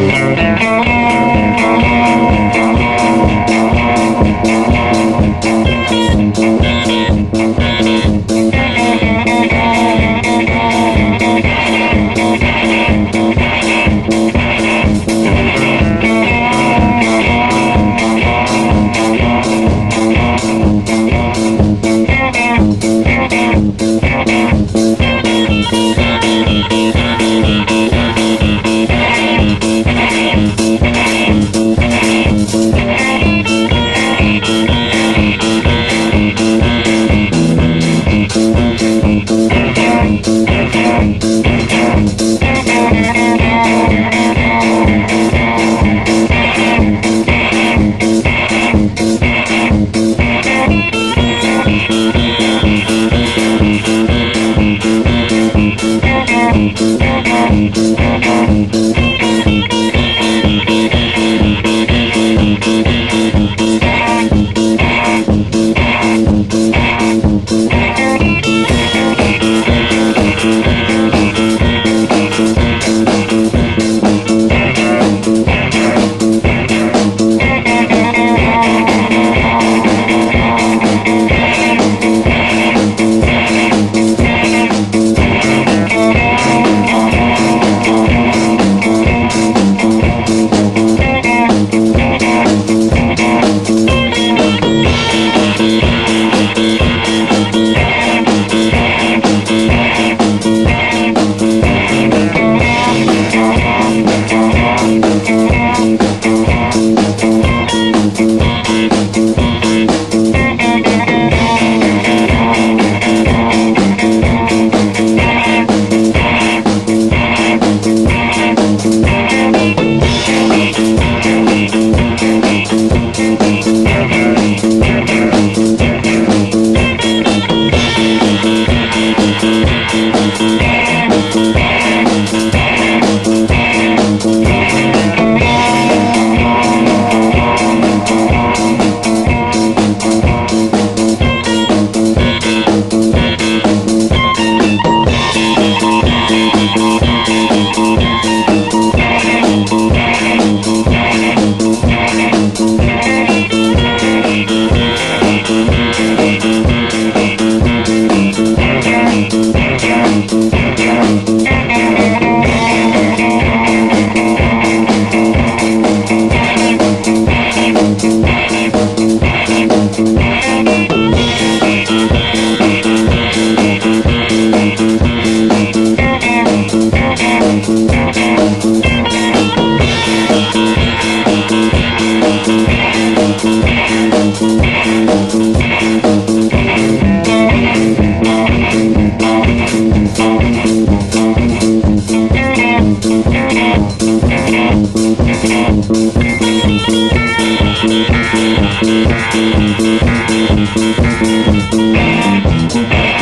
Música Thank you.